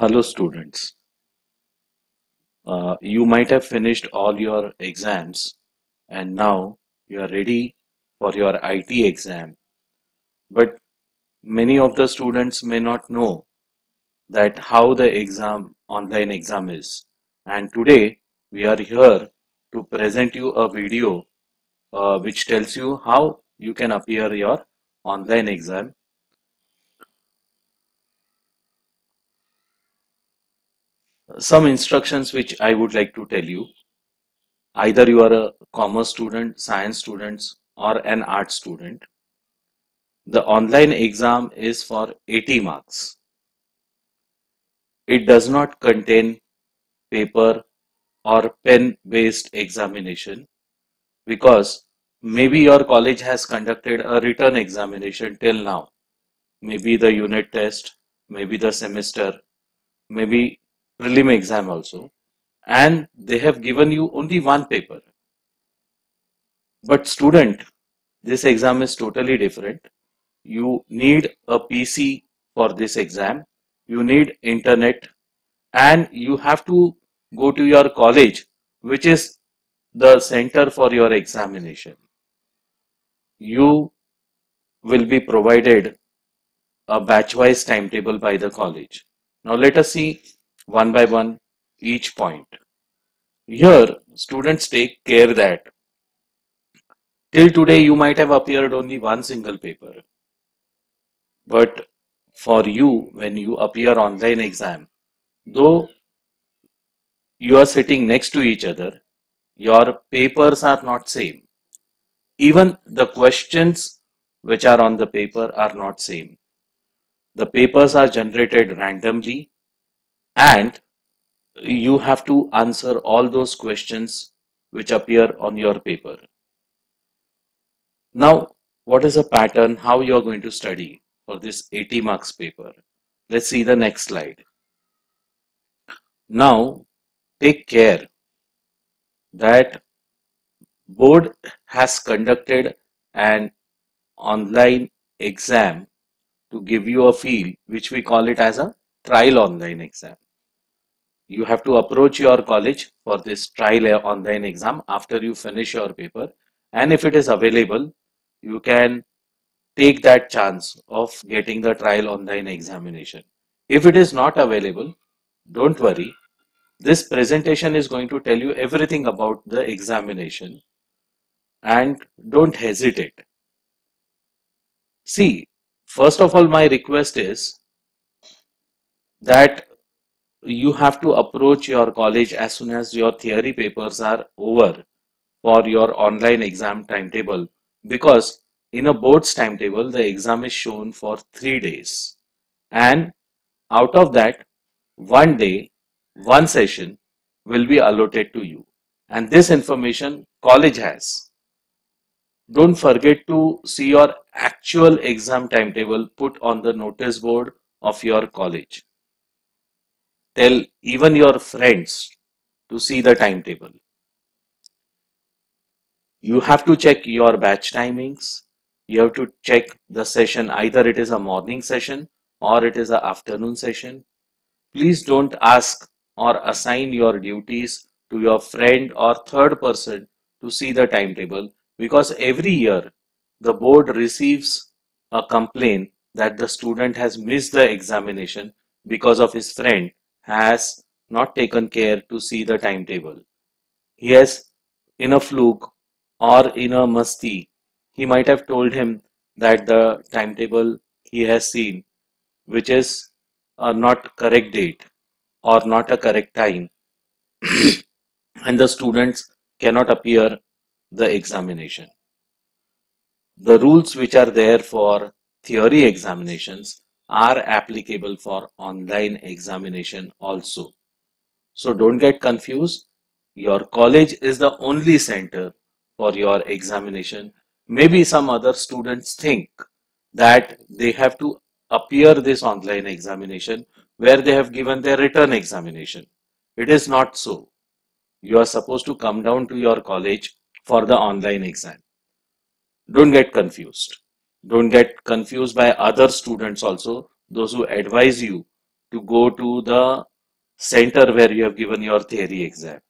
Hello, students. Uh, you might have finished all your exams and now you are ready for your IT exam. But many of the students may not know that how the exam, online exam is. And today we are here to present you a video uh, which tells you how you can appear your online exam some instructions which I would like to tell you. Either you are a commerce student, science students, or an art student. The online exam is for 80 marks. It does not contain paper or pen based examination because maybe your college has conducted a written examination till now. Maybe the unit test, maybe the semester, maybe prelim exam also. And they have given you only one paper. But student this exam is totally different. You need a pc for this exam. You need internet. And you have to go to your college which is the center for your examination. You will be provided a batch wise timetable by the college. Now let us see one by one each point. Here, students take care that till today you might have appeared only one single paper. But for you, when you appear online exam, though you are sitting next to each other, your papers are not same. Even the questions which are on the paper are not same. The papers are generated randomly and you have to answer all those questions which appear on your paper. Now, what is a pattern, how you are going to study for this 80 marks paper? Let's see the next slide. Now, take care that board has conducted an online exam to give you a feel which we call it as a trial online exam you have to approach your college for this trial online exam after you finish your paper. And if it is available you can take that chance of getting the trial online examination. If it is not available don't worry. This presentation is going to tell you everything about the examination. And don't hesitate. See first of all my request is that you have to approach your college as soon as your theory papers are over for your online exam timetable. Because in a board's timetable the exam is shown for three days. And out of that one day one session will be allotted to you. And this information college has. Don't forget to see your actual exam timetable put on the notice board of your college tell even your friends to see the timetable. You have to check your batch timings. You have to check the session, either it is a morning session or it is an afternoon session. Please don't ask or assign your duties to your friend or third person to see the timetable because every year the board receives a complaint that the student has missed the examination because of his friend has not taken care to see the timetable. He has, in a fluke or in a musti, he might have told him that the timetable he has seen, which is a not correct date or not a correct time, and the students cannot appear the examination. The rules which are there for theory examinations are applicable for online examination also. So don't get confused. Your college is the only center for your examination. Maybe some other students think that they have to appear this online examination where they have given their written examination. It is not so. You are supposed to come down to your college for the online exam. Don't get confused. Don't get confused by other students also, those who advise you to go to the center where you have given your theory exam.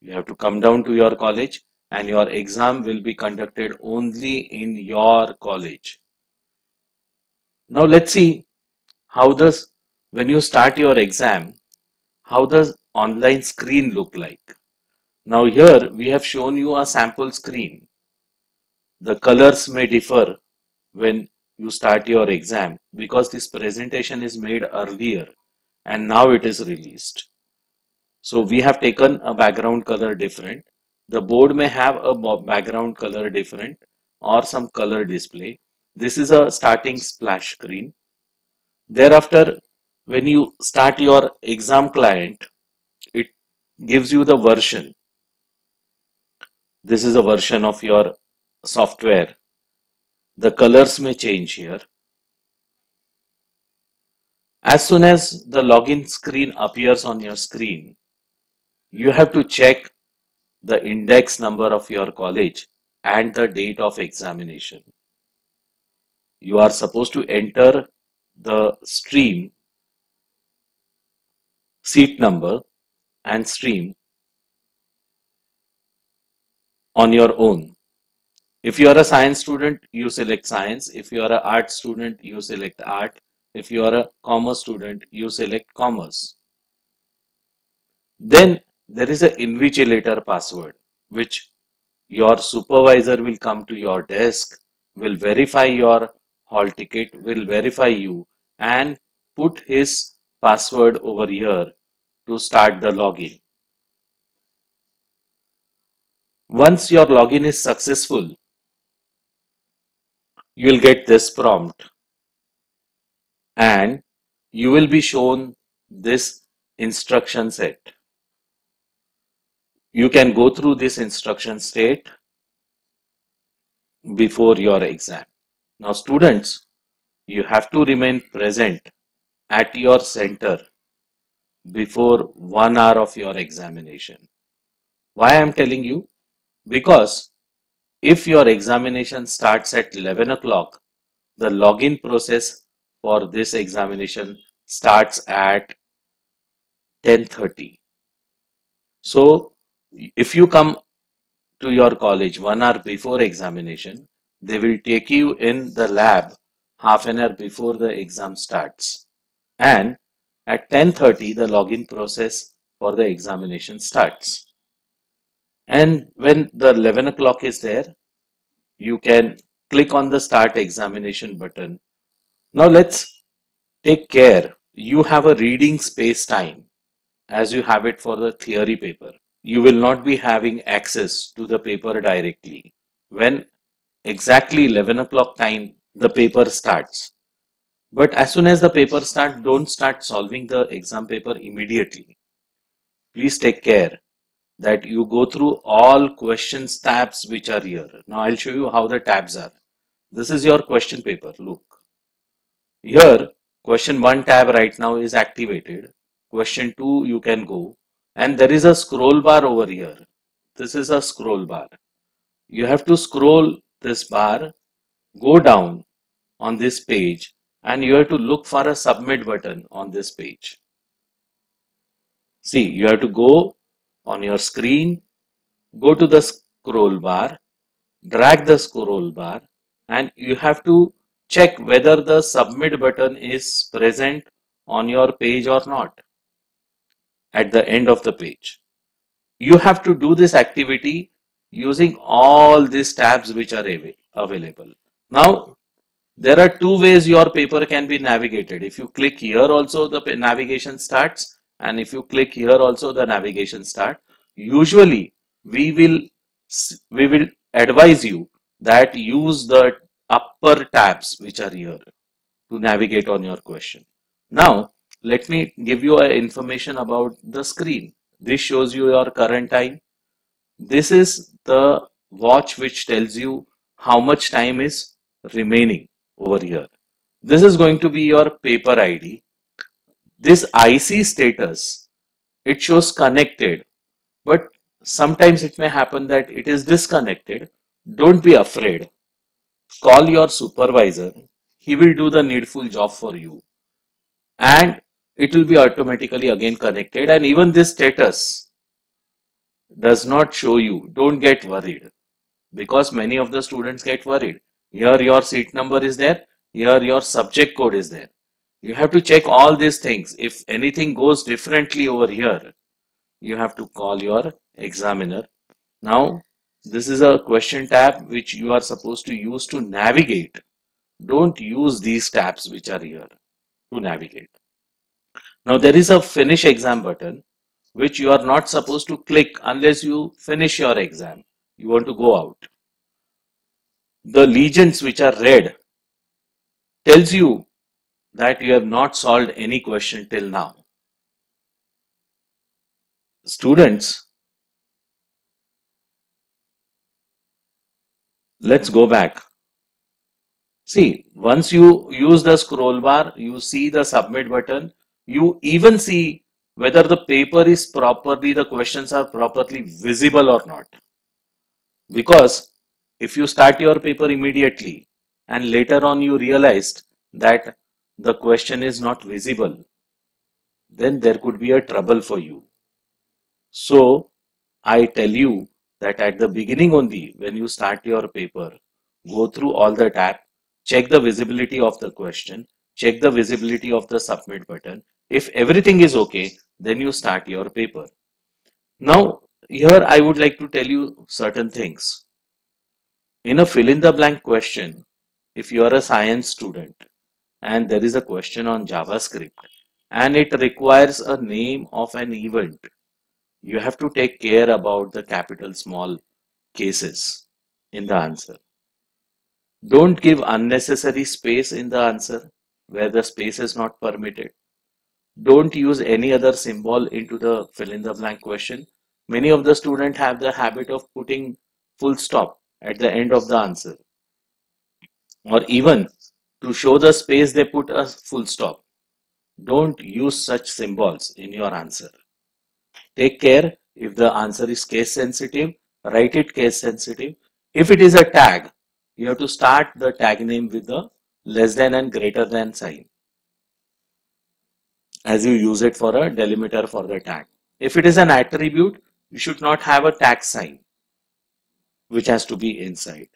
You have to come down to your college and your exam will be conducted only in your college. Now let's see how does when you start your exam, how does online screen look like? Now here we have shown you a sample screen. The colors may differ when you start your exam because this presentation is made earlier and now it is released. So we have taken a background color different. The board may have a background color different or some color display. This is a starting splash screen. Thereafter, when you start your exam client, it gives you the version. This is a version of your software. The colors may change here. As soon as the login screen appears on your screen, you have to check the index number of your college and the date of examination. You are supposed to enter the stream, seat number and stream on your own. If you are a science student, you select science. If you are an art student, you select art. If you are a commerce student, you select commerce. Then there is an invigilator password which your supervisor will come to your desk, will verify your hall ticket, will verify you and put his password over here to start the login. Once your login is successful, you will get this prompt and you will be shown this instruction set you can go through this instruction state before your exam. Now students, you have to remain present at your center before one hour of your examination. Why I am telling you? Because if your examination starts at 11 o'clock, the login process for this examination starts at 10.30. So if you come to your college one hour before examination, they will take you in the lab half an hour before the exam starts. And at 10.30, the login process for the examination starts. And when the 11 o'clock is there, you can click on the start examination button. Now let's take care. You have a reading space time as you have it for the theory paper you will not be having access to the paper directly. When exactly 11 o'clock time the paper starts. But as soon as the paper starts, don't start solving the exam paper immediately. Please take care that you go through all questions tabs which are here. Now I'll show you how the tabs are. This is your question paper. Look. Here, question 1 tab right now is activated. Question 2 you can go and there is a scroll bar over here. This is a scroll bar. You have to scroll this bar, go down on this page and you have to look for a submit button on this page. See, you have to go on your screen, go to the scroll bar, drag the scroll bar and you have to check whether the submit button is present on your page or not at the end of the page. You have to do this activity using all these tabs which are available. Now, there are two ways your paper can be navigated. If you click here also the navigation starts and if you click here also the navigation start. Usually we will we will advise you that use the upper tabs which are here to navigate on your question. Now let me give you information about the screen. This shows you your current time. This is the watch which tells you how much time is remaining over here. This is going to be your paper ID. This IC status, it shows connected, but sometimes it may happen that it is disconnected. Don't be afraid. Call your supervisor. He will do the needful job for you. And it will be automatically again connected and even this status does not show you. Don't get worried because many of the students get worried. Here your seat number is there. Here your subject code is there. You have to check all these things. If anything goes differently over here, you have to call your examiner. Now, this is a question tab which you are supposed to use to navigate. Don't use these tabs which are here to navigate. Now there is a finish exam button which you are not supposed to click unless you finish your exam. You want to go out. The legends which are red tells you that you have not solved any question till now. Students, let's go back. See, once you use the scroll bar, you see the submit button, you even see whether the paper is properly, the questions are properly visible or not. Because if you start your paper immediately and later on you realized that the question is not visible, then there could be a trouble for you. So I tell you that at the beginning only, when you start your paper, go through all the tab, check the visibility of the question, check the visibility of the submit button. If everything is okay, then you start your paper. Now, here I would like to tell you certain things. In a fill in the blank question, if you are a science student and there is a question on JavaScript and it requires a name of an event, you have to take care about the capital small cases in the answer. Don't give unnecessary space in the answer where the space is not permitted. Don't use any other symbol into the fill in the blank question. Many of the students have the habit of putting full stop at the end of the answer. Or even to show the space they put a full stop. Don't use such symbols in your answer. Take care if the answer is case sensitive, write it case sensitive. If it is a tag, you have to start the tag name with the less than and greater than sign as you use it for a delimiter for the tag. If it is an attribute, you should not have a tag sign which has to be inside.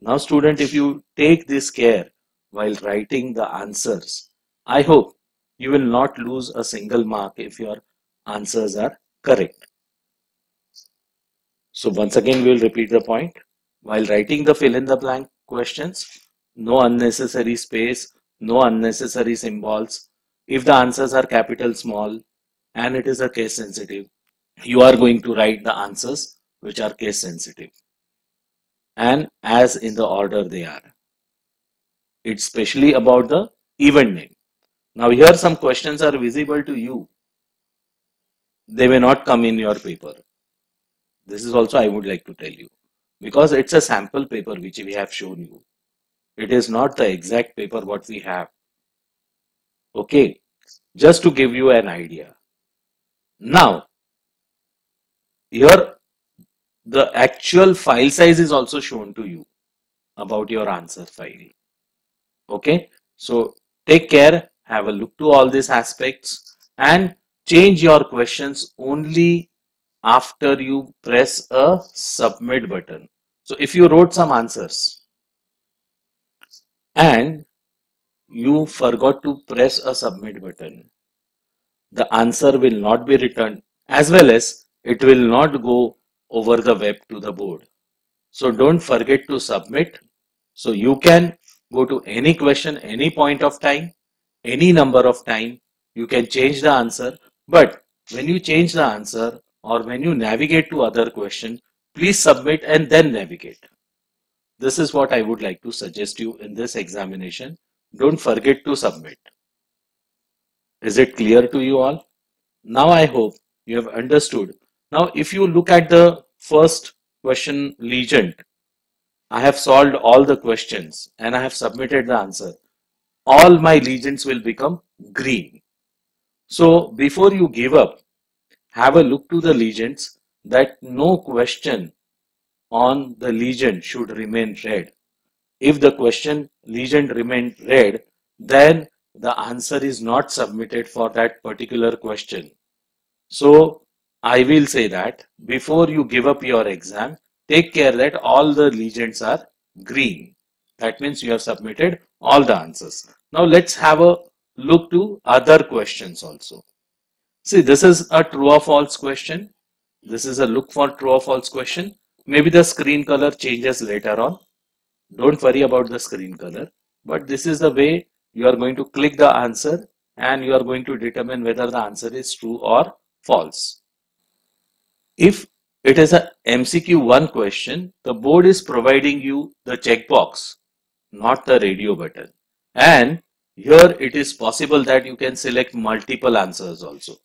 Now student, if you take this care while writing the answers, I hope you will not lose a single mark if your answers are correct. So once again, we will repeat the point. While writing the fill in the blank questions, no unnecessary space, no unnecessary symbols, if the answers are capital small and it is a case sensitive, you are going to write the answers which are case sensitive and as in the order they are. It's specially about the event name. Now here some questions are visible to you. They may not come in your paper. This is also I would like to tell you because it's a sample paper which we have shown you. It is not the exact paper what we have. Okay, just to give you an idea. Now, here the actual file size is also shown to you about your answer file. Okay, so take care, have a look to all these aspects and change your questions only after you press a submit button. So if you wrote some answers and you forgot to press a submit button, the answer will not be returned as well as it will not go over the web to the board. So don't forget to submit. So you can go to any question, any point of time, any number of time. You can change the answer. But when you change the answer or when you navigate to other question, please submit and then navigate. This is what I would like to suggest you in this examination. Don't forget to submit. Is it clear to you all? Now I hope you have understood. Now if you look at the first question legend, I have solved all the questions and I have submitted the answer. All my legends will become green. So before you give up, have a look to the legends that no question on the legend should remain red. If the question legend remained red, then the answer is not submitted for that particular question. So I will say that before you give up your exam, take care that all the legends are green. That means you have submitted all the answers. Now let's have a look to other questions also. See, this is a true or false question. This is a look for true or false question. Maybe the screen color changes later on. Don't worry about the screen color. But this is the way you are going to click the answer and you are going to determine whether the answer is true or false. If it is a MCQ 1 question, the board is providing you the checkbox, not the radio button. And here it is possible that you can select multiple answers also.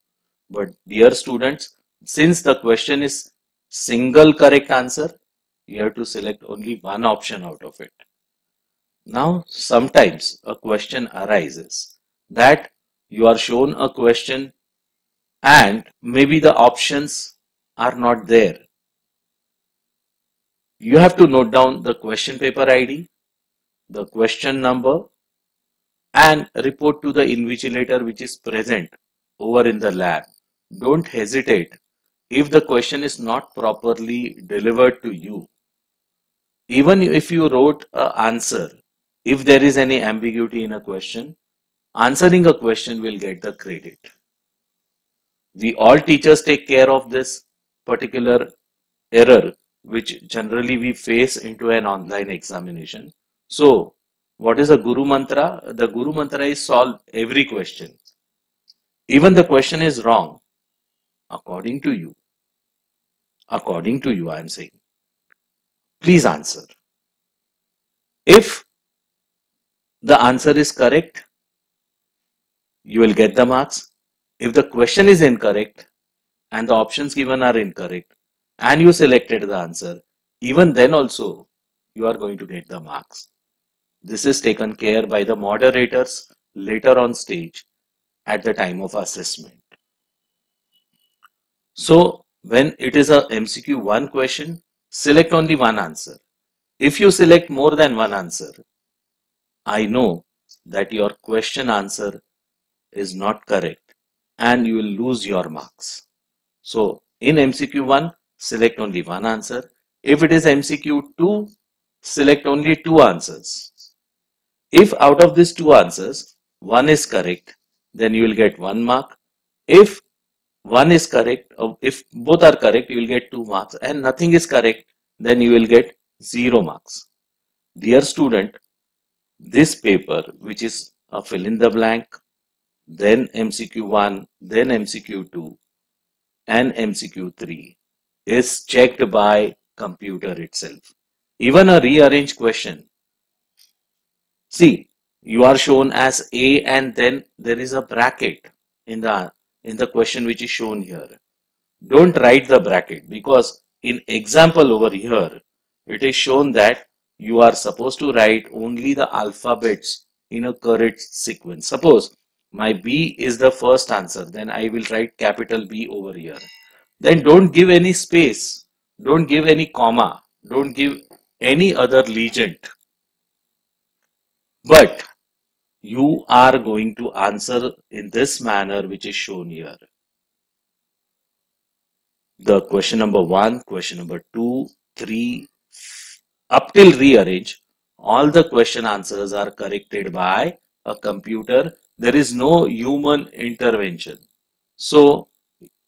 But dear students, since the question is single correct answer, you have to select only one option out of it. Now, sometimes a question arises that you are shown a question and maybe the options are not there. You have to note down the question paper ID, the question number and report to the invigilator which is present over in the lab. Don't hesitate if the question is not properly delivered to you. Even if you wrote an answer, if there is any ambiguity in a question, answering a question will get the credit. We all teachers take care of this particular error which generally we face into an online examination. So what is a Guru Mantra? The Guru Mantra is solve every question. Even the question is wrong. According to you. According to you, I am saying. Please answer. If the answer is correct, you will get the marks. If the question is incorrect and the options given are incorrect and you selected the answer, even then also you are going to get the marks. This is taken care by the moderators later on stage at the time of assessment. So when it is a MCQ 1 question, select only one answer. If you select more than one answer, I know that your question answer is not correct and you will lose your marks. So in MCQ 1, select only one answer. If it is MCQ 2, select only two answers. If out of these two answers, one is correct, then you will get one mark. If one is correct, or if both are correct, you will get two marks and nothing is correct, then you will get zero marks. Dear student, this paper, which is a fill in the blank, then MCQ1, then MCQ2 and MCQ3 is checked by computer itself. Even a rearranged question See, you are shown as A and then there is a bracket in the in the question which is shown here. Don't write the bracket because in example over here, it is shown that you are supposed to write only the alphabets in a correct sequence. Suppose my B is the first answer, then I will write capital B over here. Then don't give any space, don't give any comma, don't give any other legend but you are going to answer in this manner which is shown here. The question number one, question number two, three, up till rearrange, all the question answers are corrected by a computer. There is no human intervention. So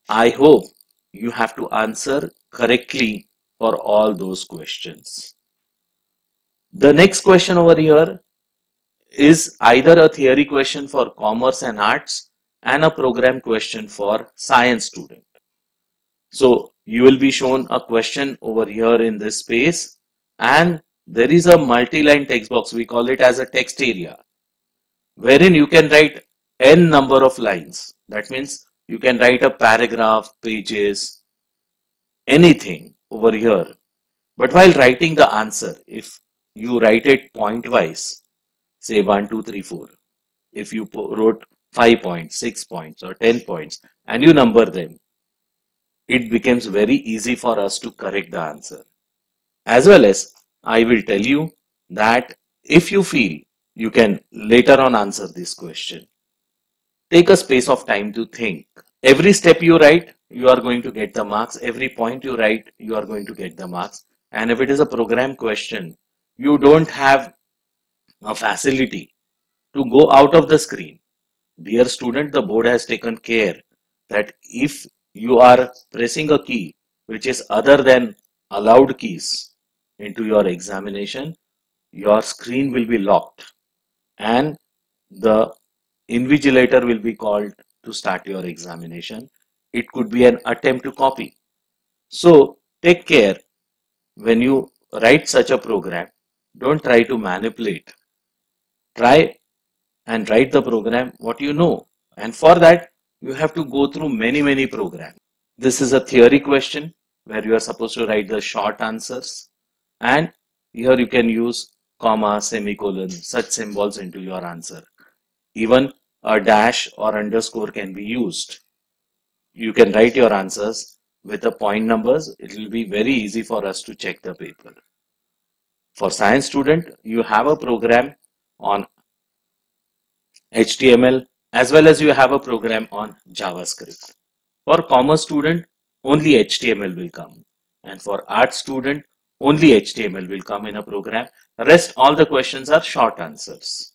I hope you have to answer correctly for all those questions. The next question over here is either a theory question for commerce and arts and a program question for science student. So you will be shown a question over here in this space and there is a multi-line text box. We call it as a text area wherein you can write n number of lines. That means you can write a paragraph, pages, anything over here. But while writing the answer, if you write it point wise, say 1, 2, 3, 4. If you wrote 5 points, 6 points or 10 points and you number them, it becomes very easy for us to correct the answer. As well as I will tell you that if you feel you can later on answer this question. Take a space of time to think. Every step you write, you are going to get the marks. Every point you write, you are going to get the marks. And if it is a program question, you don't have a facility to go out of the screen. Dear student, the board has taken care that if you are pressing a key which is other than allowed keys into your examination, your screen will be locked and the invigilator will be called to start your examination. It could be an attempt to copy. So take care when you write such a program, don't try to manipulate. Try and write the program what you know. And for that, you have to go through many, many programs. This is a theory question where you are supposed to write the short answers. And here you can use comma, semicolon, such symbols into your answer. Even a dash or underscore can be used. You can write your answers with the point numbers. It will be very easy for us to check the paper. For science student, you have a program on HTML as well as you have a program on JavaScript. For commerce student, only HTML will come. And for art student, only HTML will come in a program. Rest all the questions are short answers.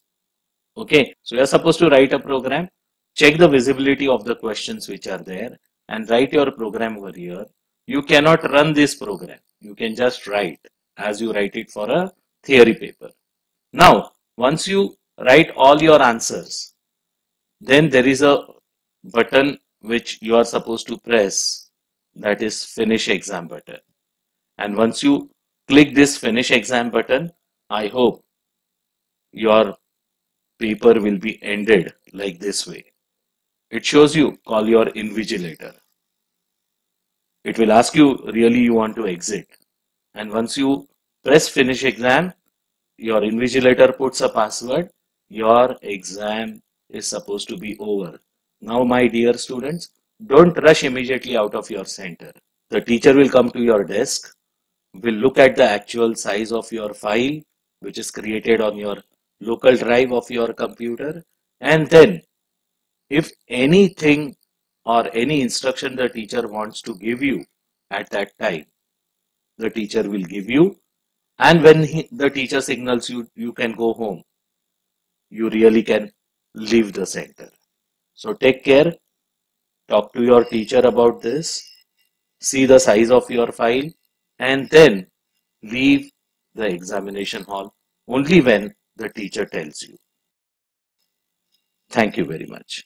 Okay, so you're supposed to write a program, check the visibility of the questions which are there and write your program over here. You cannot run this program. You can just write as you write it for a theory paper. Now, once you write all your answers, then there is a button which you are supposed to press that is finish exam button. And once you click this finish exam button, I hope your paper will be ended like this way. It shows you call your invigilator. It will ask you really you want to exit. And once you press finish exam, your invigilator puts a password, your exam is supposed to be over. Now my dear students, don't rush immediately out of your center. The teacher will come to your desk, will look at the actual size of your file, which is created on your local drive of your computer. And then if anything or any instruction the teacher wants to give you at that time, the teacher will give you. And when he, the teacher signals you, you can go home. You really can leave the center. So take care talk to your teacher about this, see the size of your file, and then leave the examination hall only when the teacher tells you. Thank you very much.